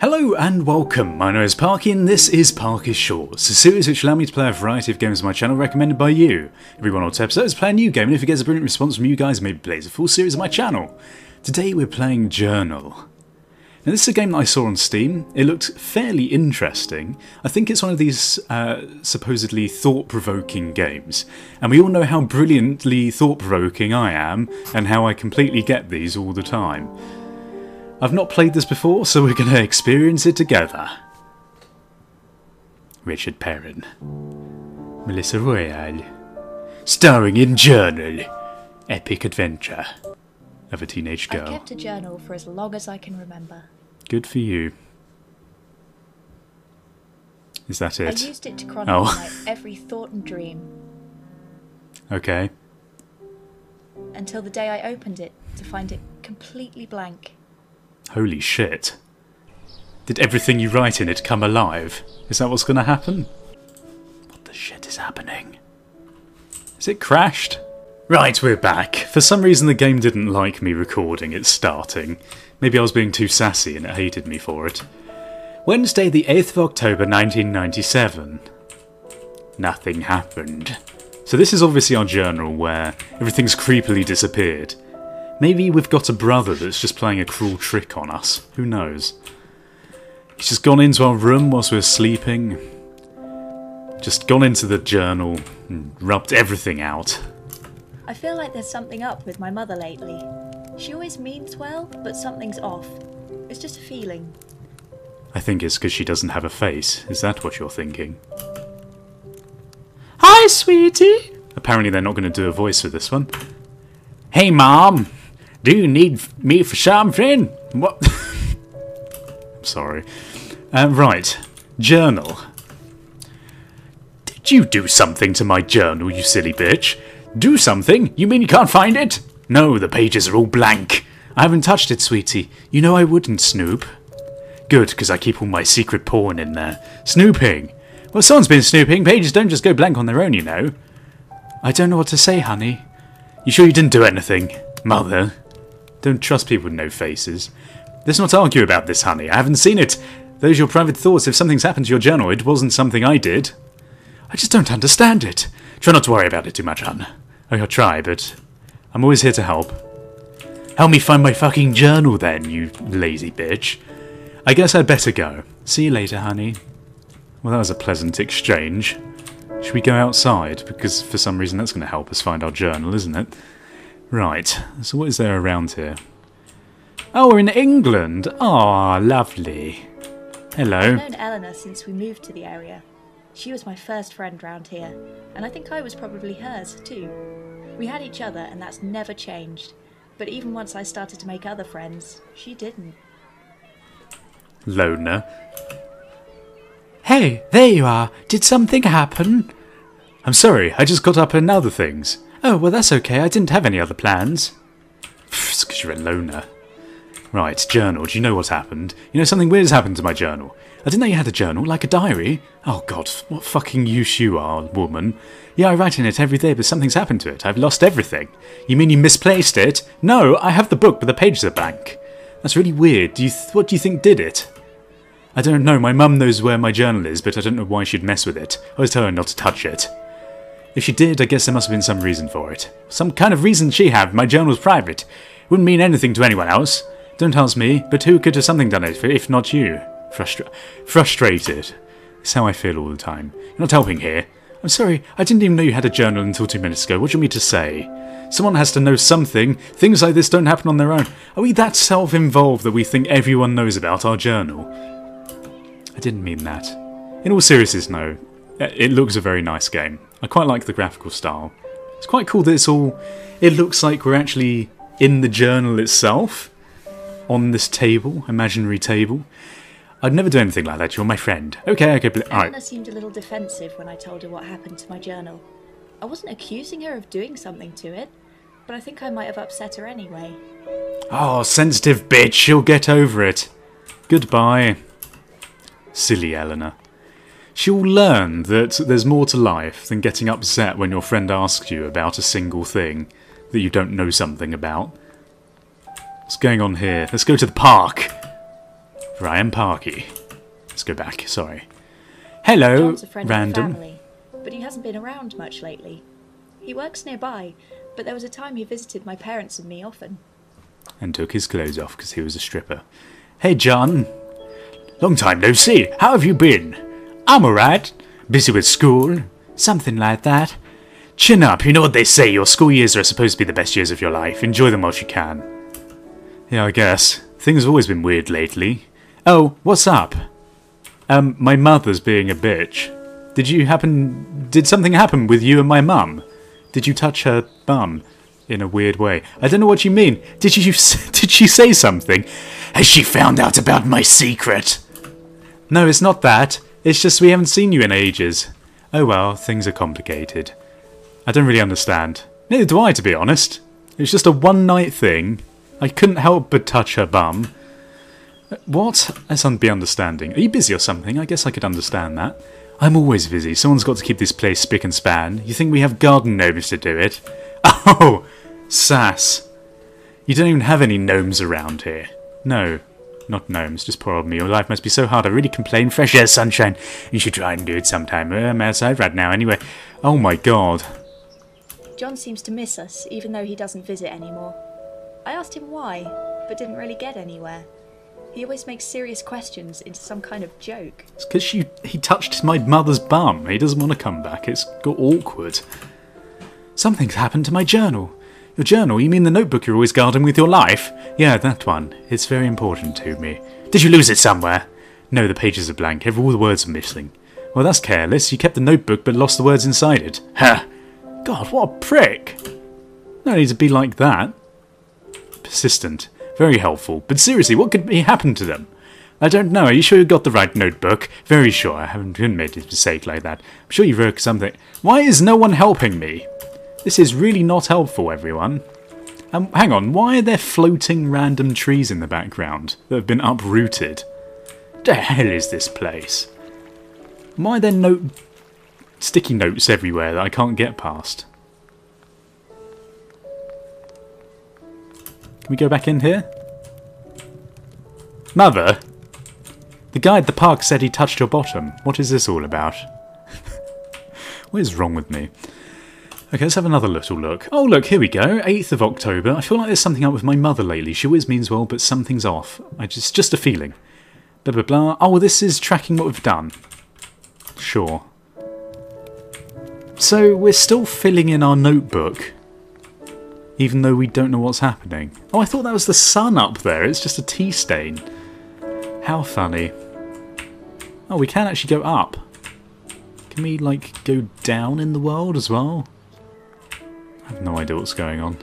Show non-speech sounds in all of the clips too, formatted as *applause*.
Hello and welcome, my name is Parky and this is Parky's Shorts, a series which allow me to play a variety of games on my channel recommended by you. Every one or two episodes play a new game and if it gets a brilliant response from you guys maybe plays a full series on my channel. Today we're playing Journal. Now this is a game that I saw on Steam, it looked fairly interesting. I think it's one of these uh, supposedly thought-provoking games, and we all know how brilliantly thought-provoking I am and how I completely get these all the time. I've not played this before, so we're going to experience it together. Richard Perrin. Melissa Royale. Starring in Journal. Epic adventure of a teenage girl. I've girl. kept a journal for as long as I can remember. Good for you. Is that it? I used it to chronicle Oh. my every thought and dream Okay. until the day I opened it to find it completely blank. Holy shit. Did everything you write in it come alive? Is that what's going to happen? What the shit is happening? Is it crashed? Right, we're back. For some reason the game didn't like me recording it starting. Maybe I was being too sassy and it hated me for it. Wednesday the 8th of October 1997. Nothing happened. So this is obviously our journal where everything's creepily disappeared. Maybe we've got a brother that's just playing a cruel trick on us. Who knows? He's just gone into our room whilst we're sleeping. Just gone into the journal and rubbed everything out. I feel like there's something up with my mother lately. She always means well, but something's off. It's just a feeling. I think it's because she doesn't have a face. Is that what you're thinking? Hi, sweetie! Apparently, they're not going to do a voice for this one. Hey, Mom! Do you need me for something? What? *laughs* Sorry. Uh, right. Journal. Did you do something to my journal, you silly bitch? Do something? You mean you can't find it? No, the pages are all blank. I haven't touched it, sweetie. You know I wouldn't, Snoop. Good, because I keep all my secret porn in there. Snooping. Well, someone's been snooping. Pages don't just go blank on their own, you know. I don't know what to say, honey. You sure you didn't do anything? Mother. Don't trust people with no faces. Let's not argue about this, honey. I haven't seen it. Those are your private thoughts. If something's happened to your journal, it wasn't something I did. I just don't understand it. Try not to worry about it too much, hon. I'll try, but I'm always here to help. Help me find my fucking journal then, you lazy bitch. I guess I'd better go. See you later, honey. Well, that was a pleasant exchange. Should we go outside? Because for some reason that's going to help us find our journal, isn't it? Right, so what is there around here? Oh, we're in England! Ah, lovely. Hello. I've known Eleanor since we moved to the area. She was my first friend round here, and I think I was probably hers too. We had each other, and that's never changed. But even once I started to make other friends, she didn't. Loner. Hey, there you are. Did something happen? I'm sorry, I just got up and other things. Oh, well, that's okay. I didn't have any other plans. It's because you're a loner. Right, journal. Do you know what's happened? You know, something weird has happened to my journal. I didn't know you had a journal, like a diary. Oh, God, what fucking use you are, woman. Yeah, I write in it every day, but something's happened to it. I've lost everything. You mean you misplaced it? No, I have the book, but the pages are blank. That's really weird. Do you what do you think did it? I don't know. My mum knows where my journal is, but I don't know why she'd mess with it. I always tell her not to touch it. If she did, I guess there must have been some reason for it. Some kind of reason she had. My journal's private. Wouldn't mean anything to anyone else. Don't ask me, but who could have something done it if not you? Frustra- frustrated. It's how I feel all the time. You're not helping here. I'm sorry, I didn't even know you had a journal until two minutes ago. What do you mean to say? Someone has to know something. Things like this don't happen on their own. Are we that self involved that we think everyone knows about our journal? I didn't mean that. In all seriousness, no. Uh, It looks a very nice game. I quite like the graphical style. It's quite cool that it's all. It looks like we're actually in the journal itself, on this table, imaginary table. I'd never do anything like that. You're my friend. Okay, okay, bl- alright. Eleanor seemed a little defensive when I told her what happened to my journal. I wasn't accusing her of doing something to it, but I think I might have upset her anyway. Oh, sensitive bitch, she'll get over it. Goodbye. Silly Eleanor. She'll learn that there's more to life than getting upset when your friend asks you about a single thing that you don't know something about. What's going on here? Let's go to the park. Ryan Parky. Let's go back, sorry. Hello, random. family, but he hasn't been around much lately. He works nearby, but there was a time he visited my parents and me often. And took his clothes off because he was a stripper. Hey, John. Long time no see. How have you been? I'm alright. Busy with school. Something like that. Chin up. You know what they say. Your school years are supposed to be the best years of your life. Enjoy them whilst you can. Yeah, I guess. Things have always been weird lately. Oh, what's up? Um, my mother's being a bitch. Did you happen... Did something happen with you and my mum? Did you touch her bum? In a weird way. I don't know what you mean. Did you... *laughs* Did she say something? Has she found out about my secret? No, it's not that. It's just we haven't seen you in ages. Oh well, things are complicated. I don't really understand. Neither do I, to be honest. It's just a one night thing. I couldn't help but touch her bum. What? That's un- be understanding. Are you busy or something? I guess I could understand that. I'm always busy. Someone's got to keep this place spick and span. You think we have garden gnomes to do it? *laughs* Oh, sass. You don't even have any gnomes around here. No, not gnomes. Just poor old me. Your life must be so hard. I really complain. Fresh air, sunshine. You should try and do it sometime. I'm outside right now anyway. Oh my god. John seems to miss us, even though he doesn't visit anymore. I asked him why, but didn't really get anywhere. He always makes serious questions into some kind of joke. It's because she he touched my mother's bum. He doesn't want to come back. It's got awkward. Something's happened to my journal. Journal? You mean the notebook you're always guarding with your life? Yeah, that one. It's very important to me. Did you lose it somewhere? No, the pages are blank. All the words are missing. Well, that's careless. You kept the notebook but lost the words inside it. Ha! God, what a prick! No need to be like that. Persistent. Very helpful. But seriously, what could be happened to them? I don't know. Are you sure you got the right notebook? Very sure. I haven't made a mistake like that. I'm sure you wrote something. Why is no one helping me? This is really not helpful, everyone. Um, hang on. Why are there floating random trees in the background that have been uprooted? The hell is this place? Why are there note sticky notes everywhere that I can't get past? Can we go back in here? Mother? The guy at the park said he touched your bottom. What is this all about? *laughs* what is wrong with me? Okay, let's have another little look. Oh, look, here we go. 8th of October. I feel like there's something up with my mother lately. She always means well, but something's off. I just, just a feeling. Blah, blah, blah. Oh, this is tracking what we've done. Sure. So, we're still filling in our notebook. Even though we don't know what's happening. Oh, I thought that was the sun up there. It's just a tea stain. How funny. Oh, we can actually go up. Can we, like, go down in the world as well? Have no idea what's going on.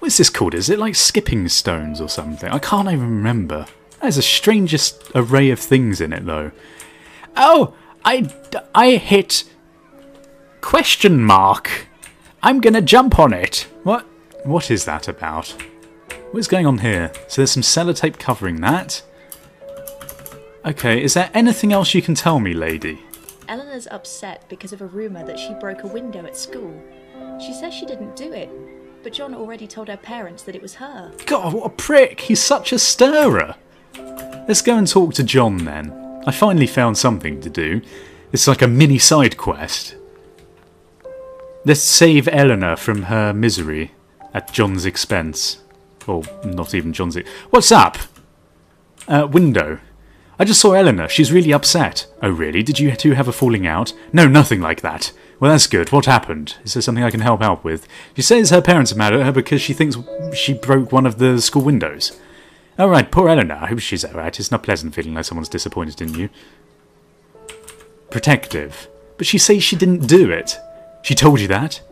What is this called? Is it like skipping stones or something? I can't even remember. There's the strangest array of things in it, though. Oh, I, I hit question mark. I'm gonna jump on it. What? What is that about? What is going on here? So there's some sellotape covering that. Okay, is there anything else you can tell me, lady? Eleanor's upset because of a rumour that she broke a window at school. She says she didn't do it, but John already told her parents that it was her. God, what a prick! He's such a stirrer! Let's go and talk to John then. I finally found something to do. It's like a mini side quest. Let's save Eleanor from her misery at John's expense. Or not even John's. What's up? Uh, window. I just saw Eleanor. She's really upset. Oh, really? Did you two have a falling out? No, nothing like that. Well, that's good. What happened? Is there something I can help out with? She says her parents are mad at her because she thinks she broke one of the school windows. All right, poor Eleanor. I hope she's all right. It's not pleasant feeling like someone's disappointed in you. Protective. But she says she didn't do it. She told you that?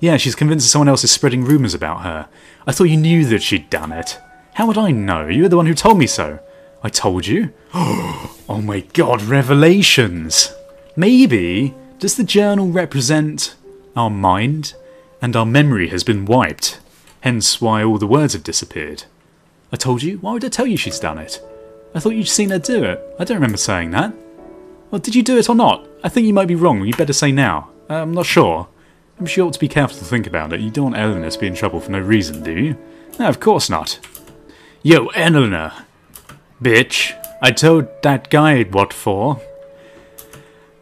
Yeah, she's convinced that someone else is spreading rumours about her. I thought you knew that she'd done it. How would I know? You're the one who told me so. I told you? *gasps* Oh my god, revelations! Maybe, does the journal represent our mind? And our memory has been wiped, hence why all the words have disappeared. I told you? Why would I tell you she's done it? I thought you'd seen her do it. I don't remember saying that. Well, did you do it or not? I think you might be wrong. You'd better say now. Uh, I'm not sure. I'm sure you ought to be careful to think about it. You don't want Eleanor to be in trouble for no reason, do you? No, of course not. Yo, Eleanor! Bitch. I told that guy what for.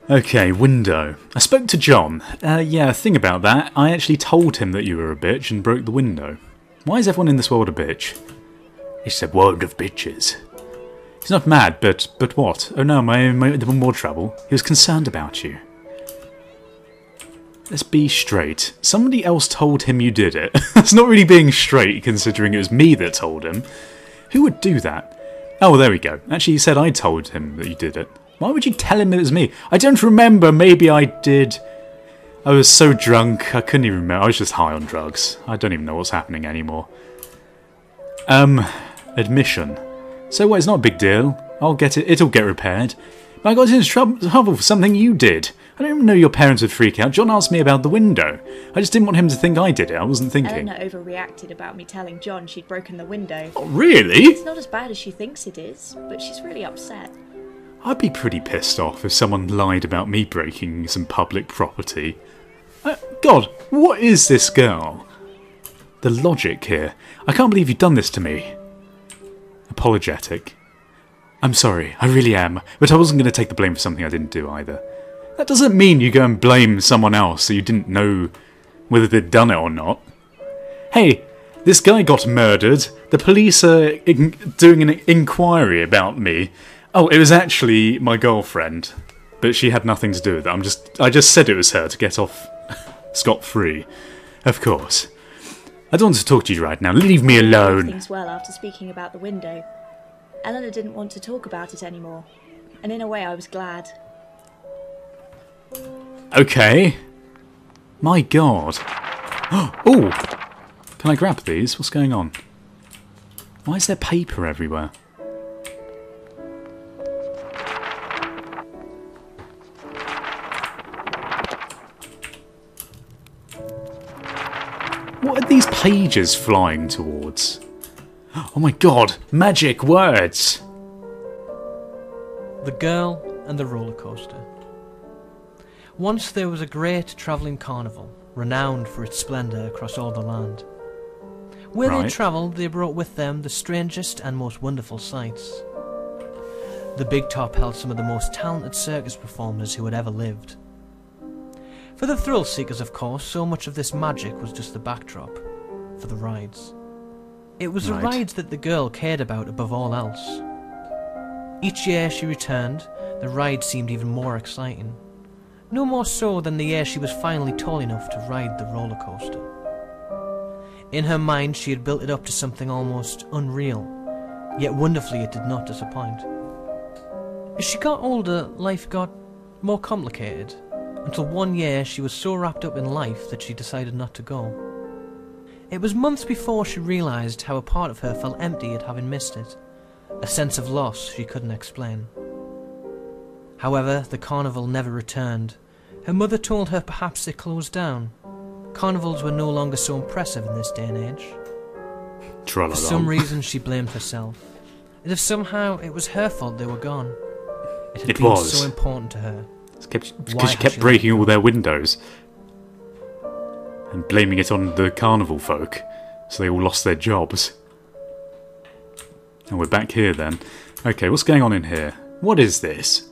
Okay, window. I spoke to John. Uh, yeah, thing about that, I actually told him that you were a bitch and broke the window. Why is everyone in this world a bitch? It's a world of bitches. He's not mad, but but what? Oh no, my, my more trouble. He was concerned about you. Let's be straight. Somebody else told him you did it. *laughs* That's not really being straight, considering it was me that told him. Who would do that? Oh, there we go. Actually, he said I told him that you did it. Why would you tell him it was me? I don't remember. Maybe I did. I was so drunk, I couldn't even remember. I was just high on drugs. I don't even know what's happening anymore. Um, admission. So what, it's not a big deal. I'll get it, it'll get repaired. But I got into trouble for something you did. I don't even know your parents would freak out. John asked me about the window. I just didn't want him to think I did it. I wasn't thinking. Eleanor overreacted about me telling John she'd broken the window. Oh, really? It's not as bad as she thinks it is, but she's really upset. I'd be pretty pissed off if someone lied about me breaking some public property. Uh, God, what is this girl? The logic here. I can't believe you've done this to me. Apologetic. I'm sorry, I really am, but I wasn't going to take the blame for something I didn't do either. That doesn't mean you go and blame someone else so you didn't know whether they'd done it or not. Hey, this guy got murdered. The police are doing an inquiry about me. Oh, it was actually my girlfriend, but she had nothing to do with it. I'm just, I just said it was her to get off *laughs* scot free. Of course. I don't want to talk to you right now. Leave me alone. Things well after speaking about the window. Eleanor didn't want to talk about it anymore, and in a way I was glad. Okay. My god. *gasps* Oh! Can I grab these? What's going on? Why is there paper everywhere? What are these pages flying towards? Oh my god, magic words! The Girl and the Roller Coaster. Once there was a great travelling carnival, renowned for its splendour across all the land. Where Right. they travelled, they brought with them the strangest and most wonderful sights. The Big Top held some of the most talented circus performers who had ever lived. For the thrill seekers, of course, so much of this magic was just the backdrop for the rides. It was the rides that the girl cared about above all else. Each year she returned, the ride seemed even more exciting. No more so than the year she was finally tall enough to ride the roller coaster. In her mind, she had built it up to something almost unreal, yet wonderfully it did not disappoint. As she got older, life got more complicated, until one year she was so wrapped up in life that she decided not to go. It was months before she realised how a part of her felt empty at having missed it, a sense of loss she couldn't explain. However, the carnival never returned. Her mother told her perhaps it closed down. Carnivals were no longer so impressive in this day and age. For some reason, she blamed herself. As if somehow it was her fault they were gone. It had It been was. so important to her. It's kept- Why Because she kept breaking all their windows. And blaming it on the carnival folk. So they all lost their jobs. And we're back here then. Okay, what's going on in here? What is this?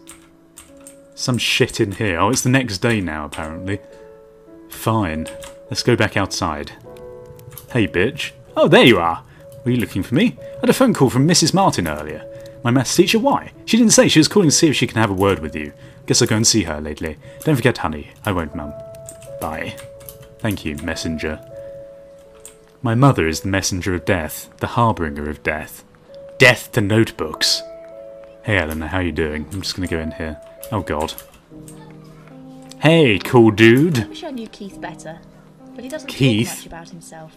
Some shit in here. Oh, it's the next day now, apparently. Fine. Let's go back outside. Hey, bitch. Oh, there you are. Were you looking for me? I had a phone call from Mrs. Martin earlier. My maths teacher, why? She didn't say. She was calling to see if she can have a word with you. Guess I'll go and see her lately. Don't forget, honey. I won't, mum. Bye. Thank you, messenger. My mother is the messenger of death, the harbinger of death. Death to notebooks. Hey, Eleanor, how you doing? I'm just gonna go in here. Oh, God. Hey, cool dude. I wish I knew Keith better, but he doesn't Keith? talk much about himself.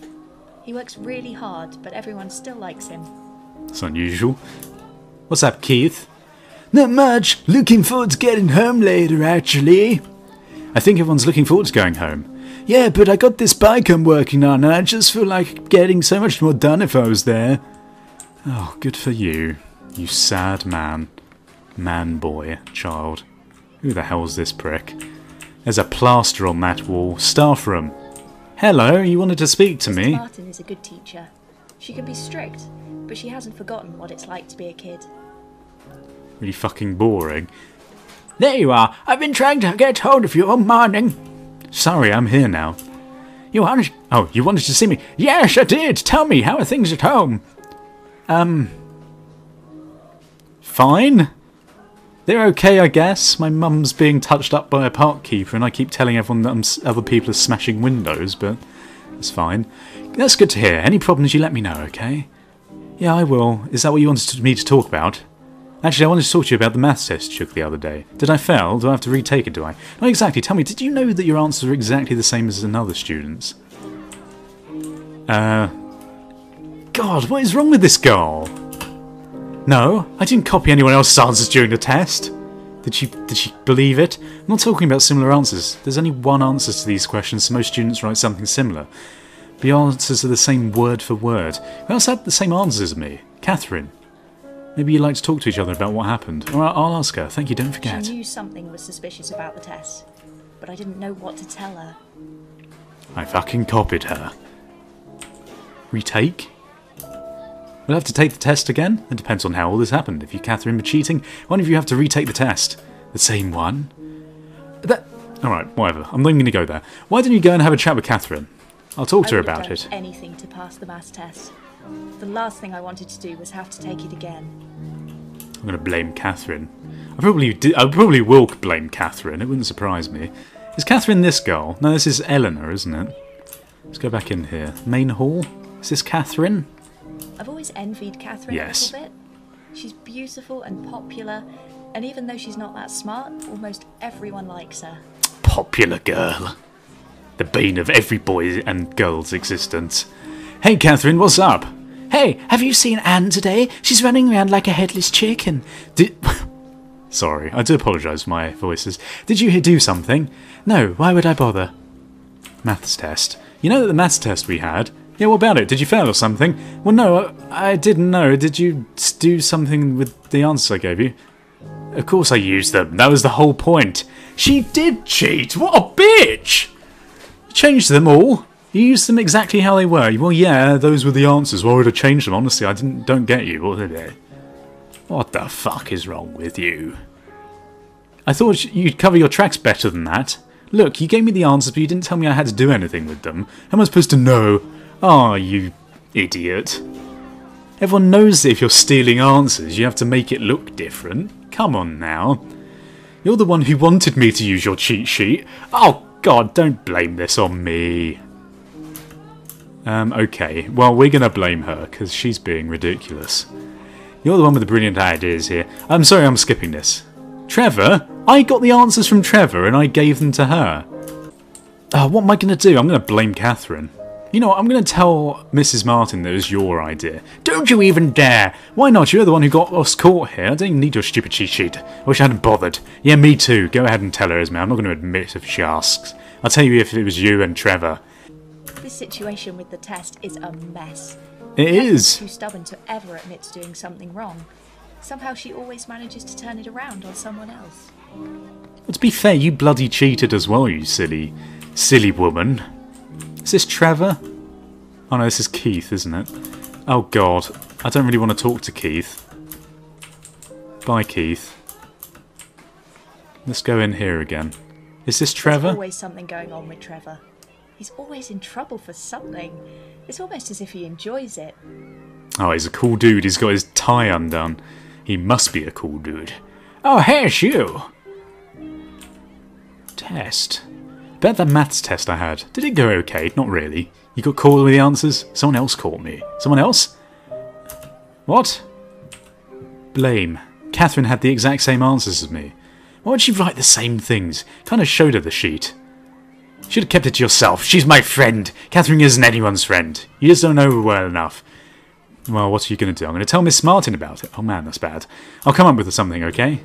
He works really hard, but everyone still likes him. It's unusual. What's up, Keith? Not much. Looking forward to getting home later, actually. I think everyone's looking forward to going home. Yeah, but I got this bike I'm working on, and I just feel like getting so much more done if I was there. Oh, good for you. You sad man. Man boy, child. Who the hell's this prick? There's a plaster on that wall. Staff room. Hello, you wanted to speak to Mrs. me? Martin is a good teacher. She can be strict, but she hasn't forgotten what it's like to be a kid. Really fucking boring. There you are. I've been trying to get hold of you all morning. Sorry, I'm here now. You wanted... Oh, you wanted to see me? Yes, I did. Tell me, how are things at home? Um. Fine. They're okay, I guess. My mum's being touched up by a park keeper, and I keep telling everyone that I'm, s- other people are smashing windows, but it's fine. That's good to hear. Any problems, you let me know, okay? Yeah, I will. Is that what you wanted me to talk about? Actually, I wanted to talk to you about the maths test you took the other day. Did I fail? Do I have to retake it, do I? Not exactly. Tell me, did you know that your answers are exactly the same as another student's? Uh. God, what is wrong with this girl? No, I didn't copy anyone else's answers during the test. Did she did she believe it? I'm not talking about similar answers. There's only one answer to these questions, so most students write something similar. The answers are the same word for word. Who else had the same answers as me? Catherine. Maybe you'd like to talk to each other about what happened. Alright, I'll ask her. Thank you, don't forget. She knew something was suspicious about the test, but I didn't know what to tell her. I fucking copied her. Retake? We'll have to take the test again? It depends on how all this happened. If you, Catherine, were cheating, one of you have to retake the test. The same one? That. Alright, whatever. I'm not even going to go there. Why don't you go and have a chat with Catherine? I'll talk to her I would have about it. Anything to pass the maths test. The last thing I wanted to do was have to take it again. I'm going to blame Catherine. I probably, di- I probably will blame Catherine. It wouldn't surprise me. Is Catherine this girl? No, this is Eleanor, isn't it? Let's go back in here. Main hall? Is this Catherine? I've always envied Catherine Yes. a little bit. She's beautiful and popular, and even though she's not that smart, almost everyone likes her. popular girl. The bane of every boy and girl's existence. Hey, Catherine, what's up? Hey, have you seen Anne today? She's running around like a headless chicken. Did. *laughs* Sorry, I do apologise for my voices. Did you do something? No, why would I bother? Maths test. You know that the maths test we had? Yeah, what about it? Did you fail or something? Well, no, I, I didn't know. Did you do something with the answers I gave you? Of course I used them. That was the whole point. She did cheat. What a bitch! Changed them all. You used them exactly how they were. Well, yeah, those were the answers. Why would I change them? Honestly, I didn't. Don't get you. What the fuck is wrong with you? I thought you'd cover your tracks better than that. Look, you gave me the answers, but you didn't tell me I had to do anything with them. How am I supposed to know? Ah, you idiot. Everyone knows that if you're stealing answers, you have to make it look different. Come on now. You're the one who wanted me to use your cheat sheet. Oh, God, don't blame this on me. Um, okay. Well, we're gonna blame her, because she's being ridiculous. You're the one with the brilliant ideas here. I'm sorry I'm skipping this. Trevor? I got the answers from Trevor and I gave them to her. Uh, what am I going to do? I'm going to blame Catherine. You know what? I'm going to tell Mrs. Martin that it was your idea. Don't you even dare! Why not? You're the one who got us caught here. I don't even need your stupid cheat sheet. I wish I hadn't bothered. Yeah, me too. Go ahead and tell her, Esme. I'm not going to admit if she asks. I'll tell you if it was you and Trevor. This situation with the test is a mess. It is. Too stubborn to ever admit to doing something wrong. Somehow she always manages to turn it around on someone else. Well, to be fair, you bloody cheated as well, you silly, silly woman. Is this Trevor? Oh no, this is Keith, isn't it? Oh god, I don't really want to talk to Keith. Bye, Keith. Let's go in here again. Is this There's Trevor? always something going on with Trevor. He's always in trouble for something. It's almost as if he enjoys it. Oh, he's a cool dude. He's got his tie undone. He must be a cool dude. Oh, here's you. Test. Bet that maths test I had. Did it go okay? Not really. You got caught with the answers? Someone else caught me. Someone else? What? Blame. Catherine had the exact same answers as me. Why would she write the same things? Kind of showed her the sheet. Should have kept it to yourself. She's my friend. Catherine isn't anyone's friend. You just don't know her well enough. Well, what are you going to do? I'm going to tell Miss Martin about it. Oh man, that's bad. I'll come up with something, okay?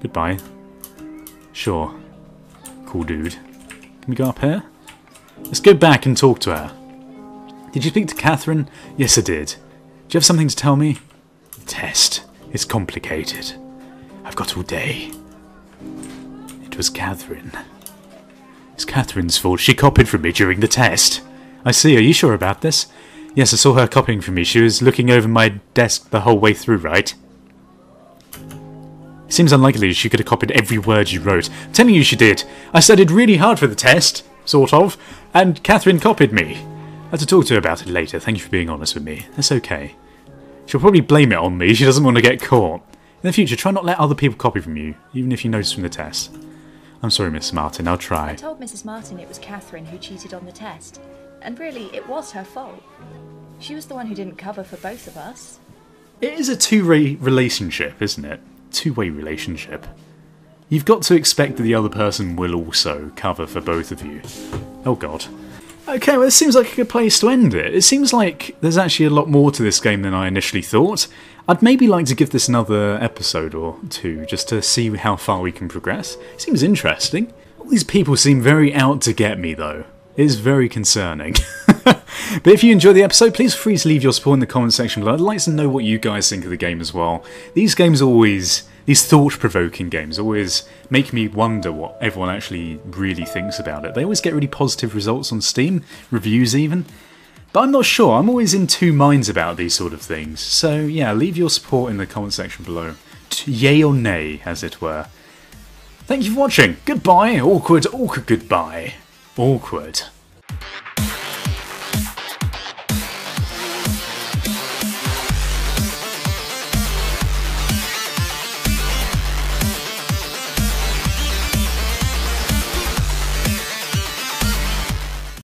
Goodbye. Sure. Cool dude. Can we go up here? Let's go back and talk to her. Did you speak to Catherine? Yes, I did. Do you have something to tell me? The Test. It's complicated. I've got all day. It was Catherine. It's Catherine's fault. She copied from me during the test. I see. Are you sure about this? Yes, I saw her copying from me. She was looking over my desk the whole way through, right? Seems unlikely she could have copied every word you wrote. I'm telling you she did. I studied really hard for the test, sort of, and Catherine copied me. I have to talk to her about it later. Thank you for being honest with me. That's okay. She'll probably blame it on me. She doesn't want to get caught. In the future, try not to let other people copy from you, even if you notice from the test. I'm sorry, Miss Martin. I'll try. I told Mrs. Martin it was Catherine who cheated on the test, and really, it was her fault. She was the one who didn't cover for both of us. It is a two-way relationship, isn't it? Two-way relationship. You've got to expect that the other person will also cover for both of you. Oh god. Okay, well, this seems like a good place to end it. It seems like there's actually a lot more to this game than I initially thought. I'd maybe like to give this another episode or two just to see how far we can progress. Seems interesting. All these people seem very out to get me, though. It is very concerning. *laughs* but if you enjoyed the episode, please feel free to leave your support in the comment section below. I'd like to know what you guys think of the game as well. These games always, these thought-provoking games, always make me wonder what everyone actually really thinks about it. They always get really positive results on Steam, reviews even. But I'm not sure. I'm always in two minds about these sort of things. So yeah, leave your support in the comment section below. Yay or nay, as it were. Thank you for watching. Goodbye. Awkward, awkward goodbye. Awkward.